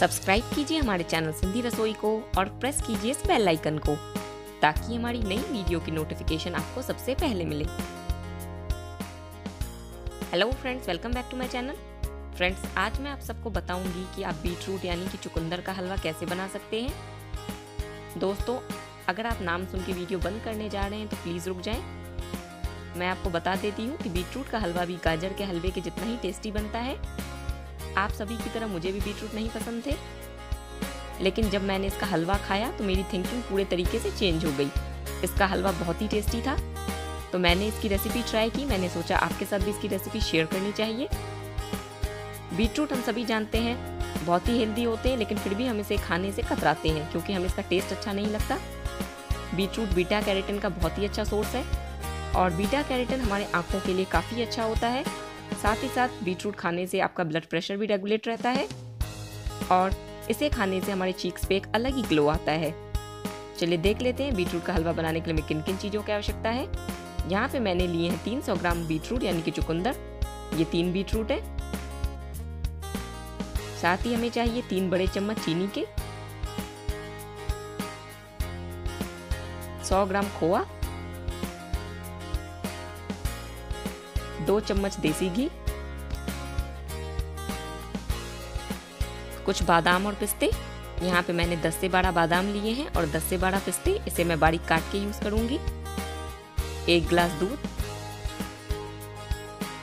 Subscribe कीजिए हमारे channel Sindhi रसोई को और प्रेस कीजिए इस बेल आइकन को, ताकि हमारी नई वीडियो की नोटिफिकेशन आपको सबसे पहले मिले। Hello friends welcome back to my channel friends आज मैं आप सबको बताऊँगी कि आप बीट रूट यानी कि चुकंदर का हलवा कैसे बना सकते हैं। दोस्तों, अगर आप नाम सुन के वीडियो बंद करने जा रहे हैं तो प्लीज़ रुक जाएँ। मैं आपको बता देती हूँ कि बीट रूट का हलवा भी गाजर के हलवे के जितना ही टेस्टी बनता है। आप सभी की तरह मुझे भी बीटरूट नहीं पसंद थे। लेकिन जब मैंने इसका हलवा खाया तो मेरी थिंकिंग पूरे तरीके से चेंज हो गई। इसका हलवा बहुत ही टेस्टी था। तो मैंने इसकी रेसिपी ट्राई की। मैंने सोचा आपके साथ भी इसकी रेसिपी शेयर करनी चाहिए। बीटरूट हम सभी जानते हैं, बहुत ही हेल्दी होते हैं, लेकिन फिर भी हम इसे खाने से कतराते हैं, क्योंकि हमें इसका टेस्ट अच्छा नहीं लगता। बीटरूट बीटा कैरेटिन का बहुत ही अच्छा सोर्स है। और बीटा कैरेटिन हमारे आँखों के लिए काफ़ी अच्छा होता है। साथ ही साथ बीटरूट खाने से आपका ब्लड प्रेशर भी रेगुलेट रहता है और इसे खाने से हमारे चीक्स पे एक अलग ही ग्लो आता है। चलिए देख लेते हैं बीटरूट का हलवा बनाने के लिए किन किन चीज़ों की आवश्यकता है। यहाँ पे मैंने लिए हैं 300 ग्राम बीटरूट, यानी कि चुकंदर। ये तीन बीटरूट है। साथ ही हमें चाहिए तीन बड़े चम्मच चीनी के। 100 ग्राम खोआ। दो चम्मच देसी घी, कुछ बादाम और पिस्ते। यहाँ पे मैंने 10 से 12 बादाम लिए हैं और 10 से 12 पिस्ते, इसे मैं बारीक काट के यूज़ करूँगी। एक ग्लास दूध,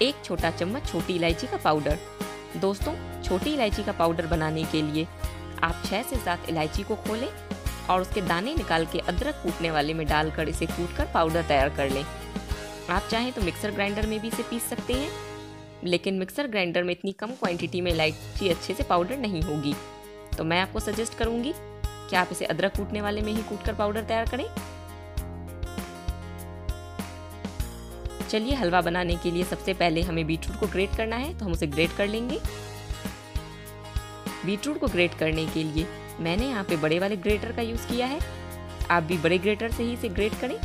एक छोटा चम्मच छोटी इलायची का पाउडर। दोस्तों, छोटी इलायची का पाउडर बनाने के लिए आप छह से सात इलायची को खोलें और उसके दाने निकाल के अदरक कूटने वाले में डालकर इसे कूट कर पाउडर तैयार कर लें। आप चाहें तो मिक्सर ग्राइंडर में भी इसे पीस सकते हैं। लेकिन मिक्सर ग्राइंडर में इतनी कम क्वांटिटी में इलायची अच्छे से पाउडर नहीं होगी। तो मैं आपको सजेस्ट करूँगी, कि आप इसे अदरक कूटने वाले में ही कूट कर पाउडर तैयार करें। चलिए हलवा बनाने के लिए सबसे पहले हमें बीटरूट को ग्रेट करना है तो हम उसे ग्रेट कर लेंगे। बीटरूट को ग्रेट करने के लिए मैंने यहाँ पे बड़े वाले ग्रेटर का यूज़ किया है। आप भी बड़े ग्रेटर से ही इसे ग्रेट करें।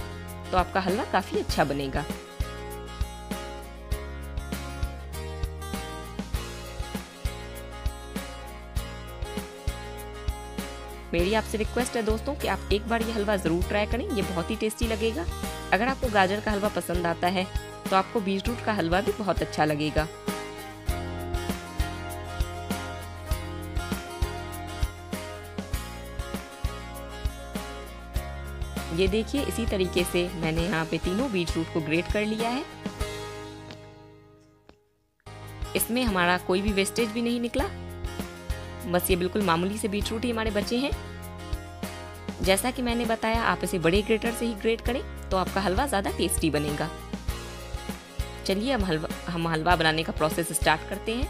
तो आपका हलवा काफ़ी अच्छा बनेगा। मेरी आपसे रिक्वेस्ट है दोस्तों कि आप एक बार ये हलवा ज़रूर ट्राई करें, ये बहुत ही टेस्टी लगेगा। अगर आपको गाजर का हलवा पसंद आता है तो आपको बीटरूट का हलवा भी बहुत अच्छा लगेगा। ये देखिए, इसी तरीके से मैंने यहाँ पे तीनों बीट रूट को ग्रेट कर लिया है। इसमें हमारा कोई भी वेस्टेज भी नहीं निकला। बस ये बिल्कुल मामूली से बीट रूट ही हमारे बचे हैं। जैसा कि मैंने बताया, आप इसे बड़े ग्रेटर से ही ग्रेट करें तो आपका हलवा ज़्यादा टेस्टी बनेगा। चलिए हम हलवा हम हलवा बनाने का प्रोसेस स्टार्ट करते हैं।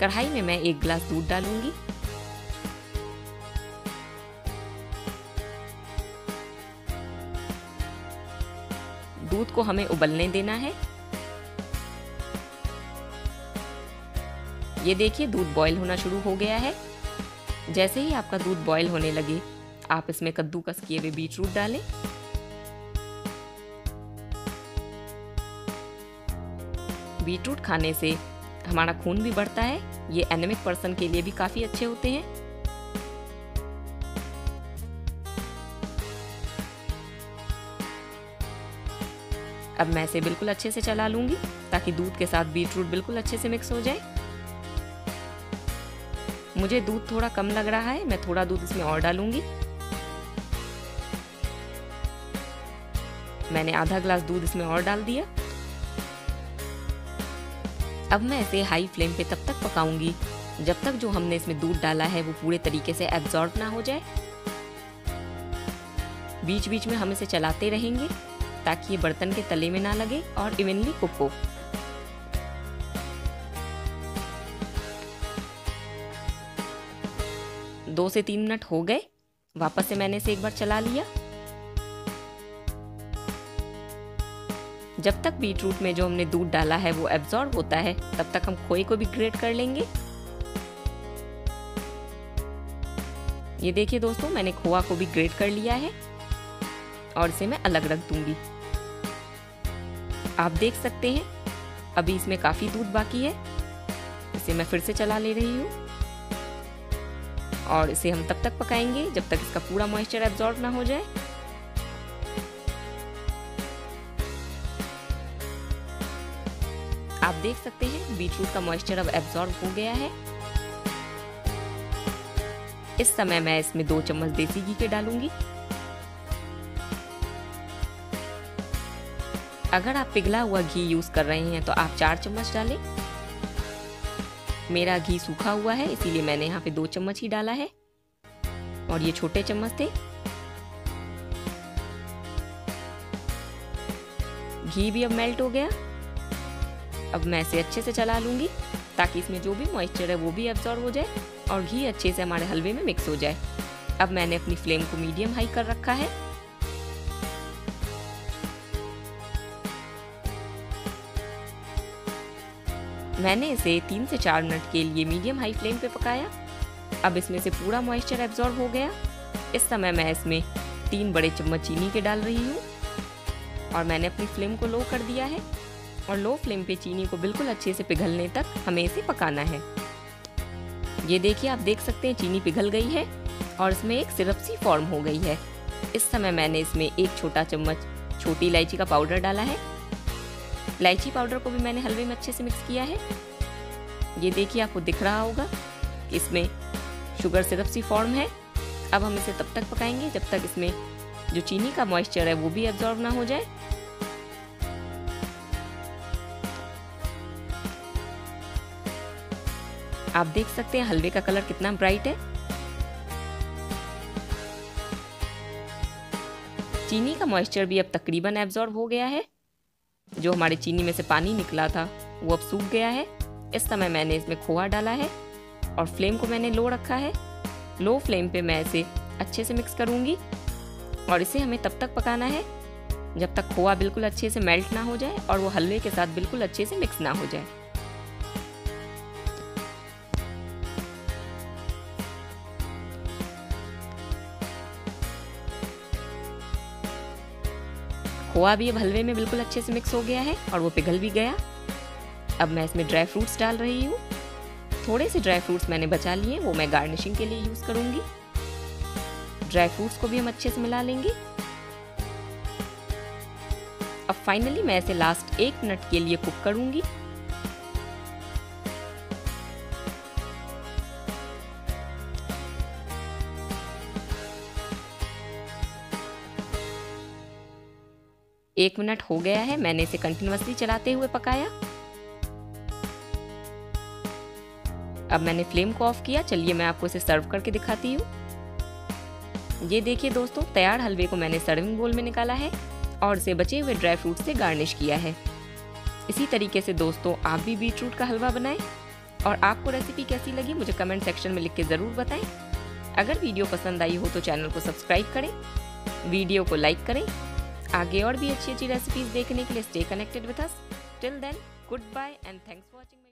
कढ़ाई में मैं एक गिलास दूध डालूँगी। दूध को हमें उबलने देना है। ये देखिए, दूध बॉईल होना शुरू हो गया है। जैसे ही आपका दूध बॉईल होने लगे, आप इसमें कद्दूकस किए हुए बीट रूट डालें। बीटरूट खाने से हमारा खून भी बढ़ता है। ये एनेमिक पर्सन के लिए भी काफ़ी अच्छे होते हैं। अब मैं इसे बिल्कुल अच्छे से चला लूँगी, ताकि दूध के साथ बीट रूट बिल्कुल अच्छे से मिक्स हो जाए। मुझे दूध थोड़ा कम लग रहा है, मैं थोड़ा दूध इसमें और डालूँगी। मैंने आधा ग्लास दूध इसमें और डाल दिया। अब मैं इसे हाई फ्लेम पे तब तक पकाऊँगी, जब तक जो हमने इसमें दूध डाला है वो पूरे तरीके से एब्जॉर्ब ना हो जाए। बीच बीच में हम इसे चलाते रहेंगे। ताकि ये बर्तन के तले में ना लगे और इवनली कुक हो दो से तीन मिनट हो गए। वापस से मैंने इसे एक बार चला लिया। जब तक बीटरूट में जो हमने दूध डाला है वो एब्जॉर्ब होता है, तब तक हम खोए को भी ग्रेट कर लेंगे। ये देखिए दोस्तों, मैंने खोआ को भी ग्रेट कर लिया है और इसे मैं अलग रख दूँगी। आप देख सकते हैं। अभी इसमें काफ़ी दूध बाकी है। इसे मैं फिर से चला ले रही हूँ। और इसे हम तब तक पकाएँगे जब तक इसका पूरा मॉइस्चर एब्जॉर्ब ना हो जाए। आप देख सकते हैं बीटरूट का मॉइस्चर अब एब्जॉर्ब हो गया है। इस समय मैं इसमें दो चम्मच देसी घी के डालूँगी। अगर आप पिघला हुआ घी यूज़ कर रहे हैं तो आप चार चम्मच डालें। मेरा घी सूखा हुआ है, इसीलिए मैंने यहाँ पे दो चम्मच ही डाला है। और ये छोटे चम्मच थे। घी भी अब मेल्ट हो गया। अब मैं इसे अच्छे से चला लूँगी, ताकि इसमें जो भी मॉइस्चर है, वो भी एब्जॉर्व हो जाए, और घी अच्छे से हमारे हलवे में मिक्स हो जाए। अब मैंने अपनी फ्लेम को मीडियम हाई कर रखा है। मैंने इसे तीन से चार मिनट के लिए मीडियम हाई फ्लेम पे पकाया। अब इसमें से पूरा मॉइस्चर एब्जॉर्ब हो गया। इस समय मैं इसमें तीन बड़े चम्मच चीनी के डाल रही हूँ। और मैंने अपनी फ्लेम को लो कर दिया है। और लो फ्लेम पे चीनी को बिल्कुल अच्छे से पिघलने तक हमें इसे पकाना है। ये देखिए, आप देख सकते हैं चीनी पिघल गई है और इसमें एक सिरप सी फॉर्म हो गई है। इस समय मैंने इसमें एक छोटा चम्मच छोटी इलायची का पाउडर डाला है। इलायची पाउडर को भी मैंने हलवे में अच्छे से मिक्स किया है। ये देखिए आपको दिख रहा होगा कि इसमें शुगर सिरप सी फॉर्म है। अब हम इसे तब तक पकाएँगे जब तक इसमें जो चीनी का मॉइस्चर है वो भी एब्जॉर्ब ना हो जाए। आप देख सकते हैं हलवे का कलर कितना ब्राइट है। चीनी का मॉइस्चर भी अब तकरीबन एब्जॉर्ब हो गया है। जो हमारे चीनी में से पानी निकला था, वो अब सूख गया है। इस समय मैंने इसमें खोआ डाला है और फ्लेम को मैंने लो रखा है। लो फ्लेम पे मैं इसे अच्छे से मिक्स करूँगी और इसे हमें तब तक पकाना है जब तक खोआ बिल्कुल अच्छे से मेल्ट ना हो जाए और वो हलवे के साथ बिल्कुल अच्छे से मिक्स ना हो जाए। खोआ भी अब हलवे में बिल्कुल अच्छे से मिक्स हो गया है और वो पिघल भी गया। अब मैं इसमें ड्राई फ्रूट्स डाल रही हूँ। थोड़े से ड्राई फ्रूट्स मैंने बचा लिए, वो मैं गार्निशिंग के लिए यूज़ करूँगी। ड्राई फ्रूट्स को भी हम अच्छे से मिला लेंगे। अब फाइनली मैं इसे लास्ट एक मिनट के लिए कुक करूँगी। एक मिनट हो गया है, मैंने इसे कंटिन्यूसली चलाते हुए पकाया। अब मैंने फ्लेम को ऑफ़ किया, चलिए मैं आपको इसे सर्व करके दिखाती हूँ। ये देखिए दोस्तों, तैयार हलवे को मैंने सर्विंग बोल में निकाला है और इसे बचे हुए ड्राई फ्रूट से गार्निश किया है। इसी तरीके से दोस्तों, आप भी बीट रूट का हलवा बनाएँ। और आपको रेसिपी कैसी लगी, मुझे कमेंट सेक्शन में लिख के ज़रूर बताएँ। अगर वीडियो पसंद आई हो तो चैनल को सब्सक्राइब करें वीडियो को लाइक करें आगे और भी अच्छी अच्छी रेसिपीज़ देखने के लिए stay connected with us till then goodbye and thanks for watching